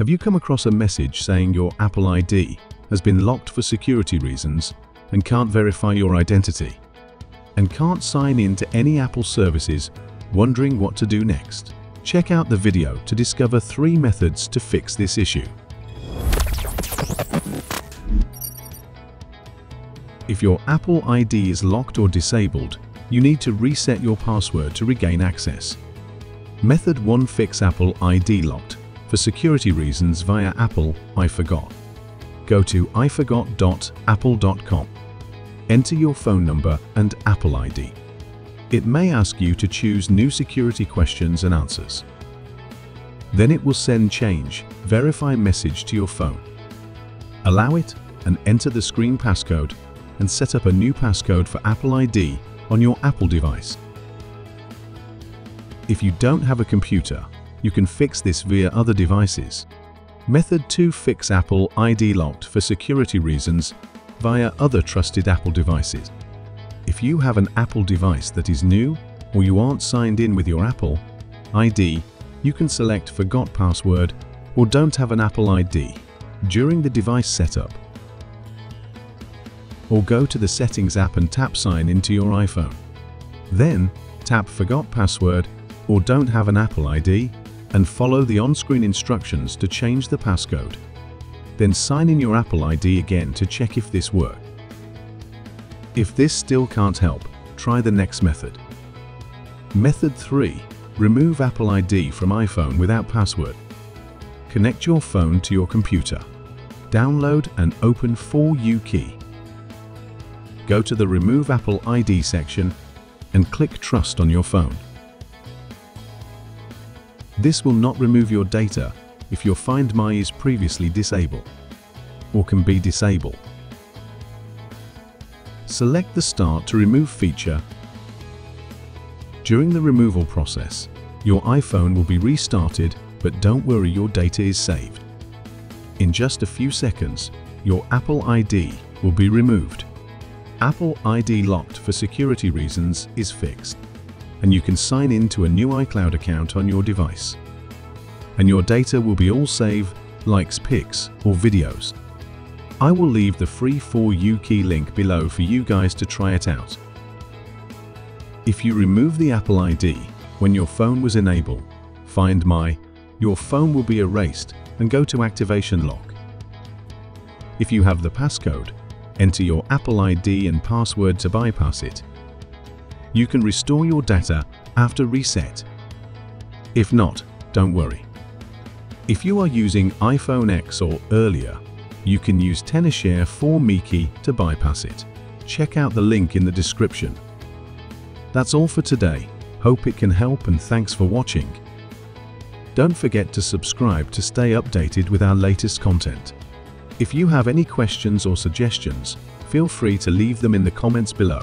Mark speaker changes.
Speaker 1: Have you come across a message saying your Apple ID has been locked for security reasons and can't verify your identity? And can't sign in to any Apple services, wondering what to do next? Check out the video to discover three methods to fix this issue. If your Apple ID is locked or disabled, you need to reset your password to regain access. Method 1 Fix Apple ID Locked for security reasons via Apple iForgot. Go to iforgot.apple.com. Enter your phone number and Apple ID. It may ask you to choose new security questions and answers. Then it will send change, verify message to your phone. Allow it and enter the screen passcode and set up a new passcode for Apple ID on your Apple device. If you don't have a computer, you can fix this via other devices. Method 2 Fix Apple ID Locked for security reasons via other trusted Apple devices. If you have an Apple device that is new or you aren't signed in with your Apple ID, you can select Forgot Password or don't have an Apple ID during the device setup. Or go to the Settings app and tap Sign into your iPhone. Then, tap Forgot Password or don't have an Apple ID and follow the on-screen instructions to change the passcode. Then sign in your Apple ID again to check if this works. If this still can't help, try the next method. Method 3. Remove Apple ID from iPhone without password. Connect your phone to your computer. Download and open 4UKey. Go to the Remove Apple ID section and click Trust on your phone. This will not remove your data if your Find My is previously disabled or can be disabled. Select the Start to Remove feature. During the removal process, your iPhone will be restarted, but don't worry your data is saved. In just a few seconds, your Apple ID will be removed. Apple ID locked for security reasons is fixed, and you can sign in to a new iCloud account on your device. And your data will be all saved, likes pics or videos. I will leave the free 4UKey link below for you guys to try it out. If you remove the Apple ID when your phone was enabled, Find My, your phone will be erased and go to Activation Lock. If you have the passcode, enter your Apple ID and password to bypass it. You can restore your data after reset. If not, don't worry. If you are using iPhone X or earlier, you can use Tenorshare 4MeKey to bypass it. Check out the link in the description. That's all for today. Hope it can help and thanks for watching. Don't forget to subscribe to stay updated with our latest content. If you have any questions or suggestions, feel free to leave them in the comments below.